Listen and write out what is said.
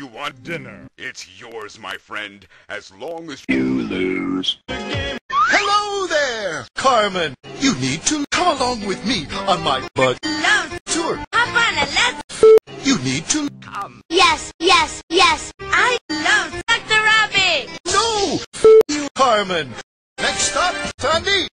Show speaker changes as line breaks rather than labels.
You want
Dinner.
It's yours, my friend, as long as
You lose.
Hello there, Carmen. You need to come along with me on my butt
Love,
tour.
hop on a let's.
You need to come.
Yes, yes, yes. I love Dr. Robbie.
no. You, Carmen. Next stop, Tandi.